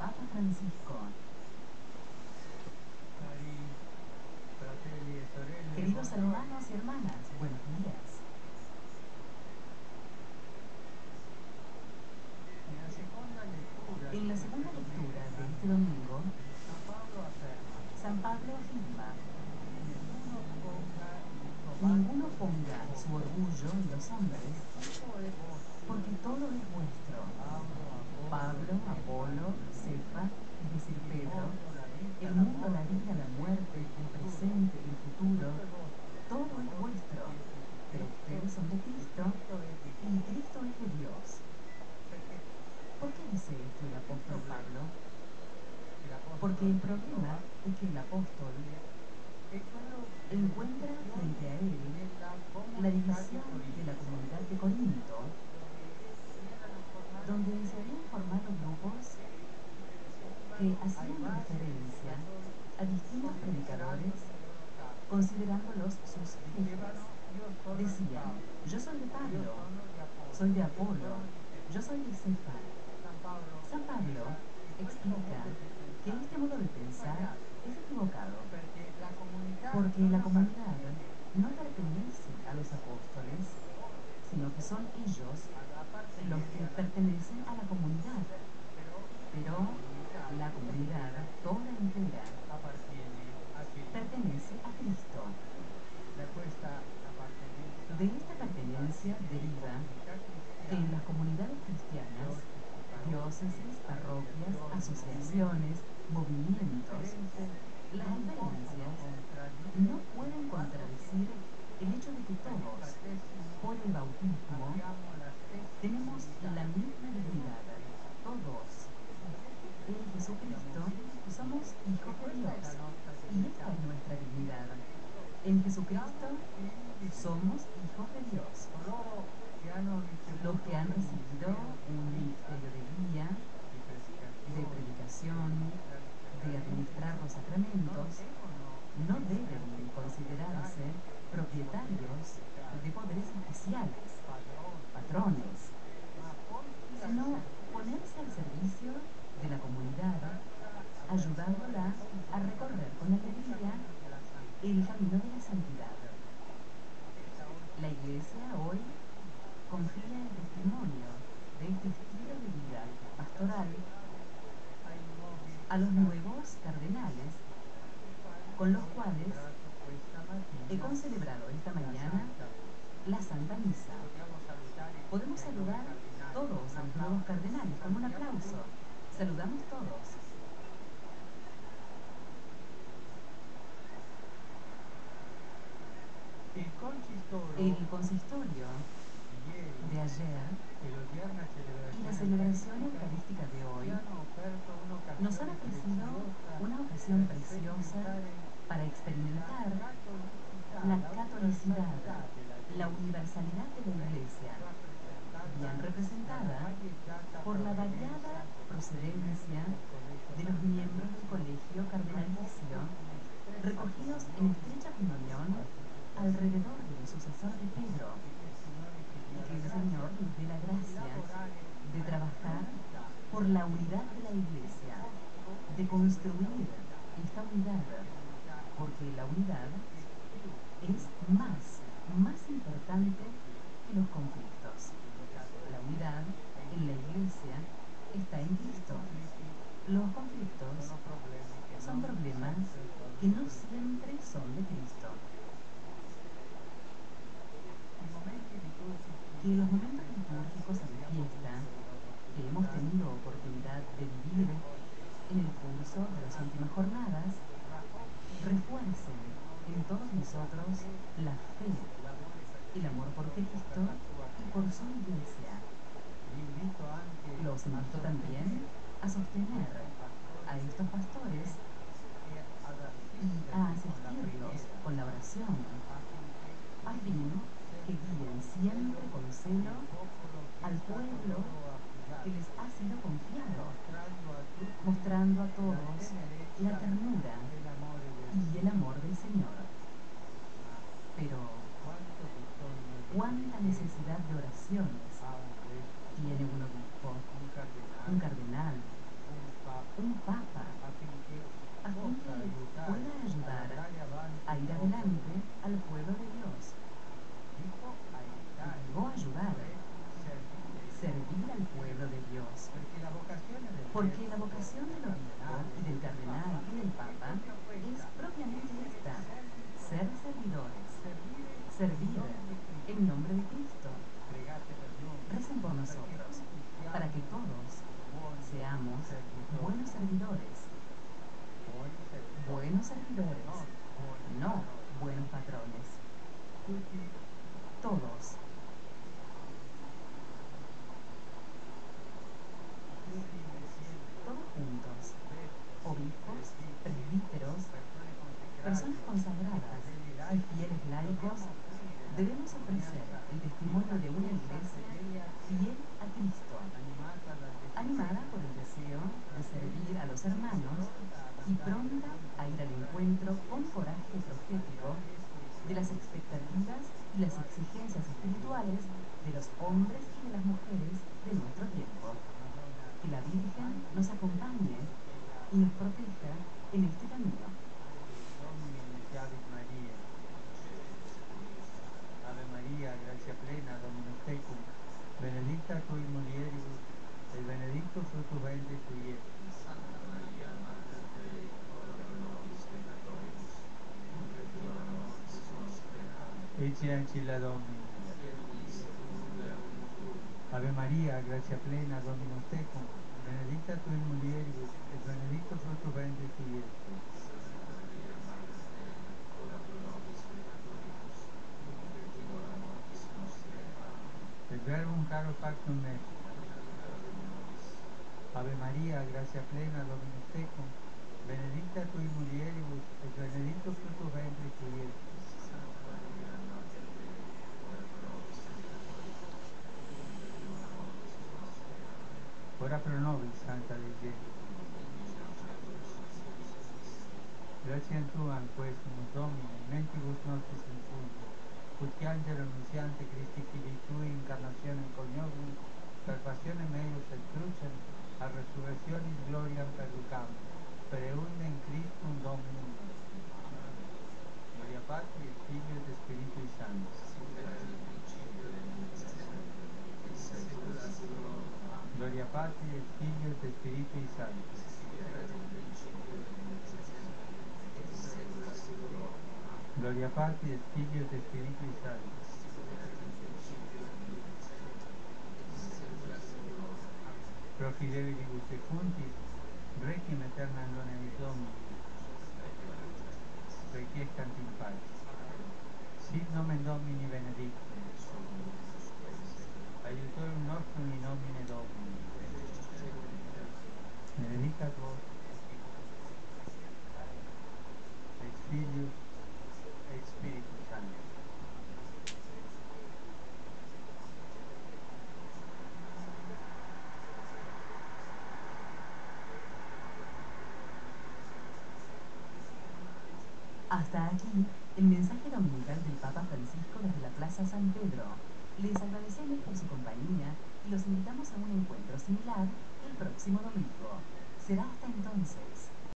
Papa Francisco. Queridos hermanos y hermanas, buenos días. En la segunda lectura de este domingo, San Pablo afirma, ninguno ponga su orgullo en los hombres, porque todo es vuestro. Pablo, Apolo, Cefa, es decir, Pedro, el mundo, la vida, la muerte, el presente, el futuro, todo es vuestro. Pero ustedes son de Cristo y Cristo es de Dios. ¿Por qué dice esto el apóstol Pablo? Porque el problema es que el apóstol encuentra frente a él la división de la comunidad de Corinto, donde se habían formado grupos que hacían referencia a distintos predicadores considerándolos sus jefes. Decían, yo soy de Pablo, soy de Apolo, yo soy de Cefa. San Pablo explica que este modo de pensar es equivocado, porque la comunidad no pertenece a los apóstoles, sino que son ellos los que pertenecen a la comunidad. Pero la comunidad, toda entera, pertenece a Cristo. De esta pertenencia deriva que en las comunidades cristianas, diócesis, parroquias, asociaciones, movimientos, las diferencias no pueden contradecir el hecho de que todos, por el tenemos la misma dignidad. Todos, en Jesucristo, somos hijos de Dios. Y esta es nuestra dignidad. En Jesucristo somos hijos de Dios. Los que han recibido un ministerio predicación, de administrar los sacramentos, no deben considerarse propietarios de poderes especiales, patrones, sino ponerse al servicio de la comunidad, ayudándola a recorrer con alegría el camino de la santidad. La Iglesia hoy confía el testimonio de este estilo de vida a los nuevos cardenales con los cuales he concelebrado esta mañana la Santa Misa. Podemos saludar todos a los nuevos cardenales con un aplauso. Saludamos todos. El consistorio de ayer y la celebración eucarística de hoy nos han ofrecido una ocasión preciosa para experimentar la catolicidad, la universalidad de la Iglesia, bien representada por la variada procedencia de los miembros del colegio cardenalicio, recogidos en estrecha comunión alrededor del sucesor de Pedro, y que el Señor nos dé la gracia de trabajar por la unidad de la Iglesia, de construir esta unidad, es más, más importante que los conflictos. La unidad en la Iglesia está en Cristo. Los conflictos son problemas que no siempre son de Cristo. Que los momentos litúrgicos de fiesta que hemos tenido oportunidad de vivir en el curso de las últimas jornadas refuercen en todos nosotros la fe, el amor por Cristo y por su iglesia. Los invito también a sostener a estos pastores y a asistirlos con la oración, a fin que guíen siempre con celo al pueblo que les ha sido confiado, mostrando a todos la ternura y el amor del Señor. Pero, ¿cuánta necesidad de oraciones tiene un papa, a fin que pueda ayudar a ir adelante al pueblo de Dios. Llegó a ayudar, servir al pueblo de Dios. Porque la vocación del obispo y del cardenal y del papa es propiamente esta, ser servidores, servir en nombre de Cristo. Recen por nosotros, para que todos buenos servidores. Buenos servidores, no buenos patrones. Todos. Todos juntos. Obispos, presbíteros, personas consagradas y fieles laicos debemos ofrecer el testimonio de una iglesia fiel a Cristo, animada por el deseo de servir a los hermanos y pronta a ir al encuentro con coraje profético de las expectativas y las exigencias espirituales de los hombres y de las mujeres de nuestro tiempo. Que la Virgen nos acompañe y nos proteja en este camino. Ave María, gracia plena, Dominus tecum, benedicta tui mulieribus, et benedictus fructus ventris tui, Iesus. Santa Maria, Mater Dei, ora pro nobis peccatoribus, nunc et in hora mortis nostre. Ecce ancilla Domini. Ave Maria, gracia plena, Dominus tecum, benedicta tui mulieribus, et benedictus fructus ventris tui, Iesus. In. Et verbum caro factum est. Ave Maria, gracia plena, Dominus tecum, benedicta tui mulieribus, et benedictus fructus ventris tui, Iesus. Genti. Gratiam Tuam, quesumus Domine, mentibus nostris infunde, ut que angelo annunciante Christi Filii Tui, incarnationem coniovum, per passionem eius et crucem, a resurrectionis gloriam perducam, per eundem in Christum Dominum. Gloria Patri et Filio et Spiritui. Amen. Gloria Patri et Filio et Spiritui Sancti. Sic erat in principio et nunc et semper, et in saecula saeculorum. Amen. Gloria Patri et Filio et Spiritui Sancti. Sic erat in principio et nunc et semper, et in saecula saeculorum. Amen. Pro fidelibus secundis, requiem aeternam dona eis Domini, requiescant in pace. Sit nomen Domini benedictum, aiutorium nostrum in nomine Domini. Hasta aquí el mensaje dominical del Papa Francisco desde la Plaza San Pedro. Les agradecemos por su compañía y los invitamos a un encuentro similar el próximo domingo. Será hasta entonces.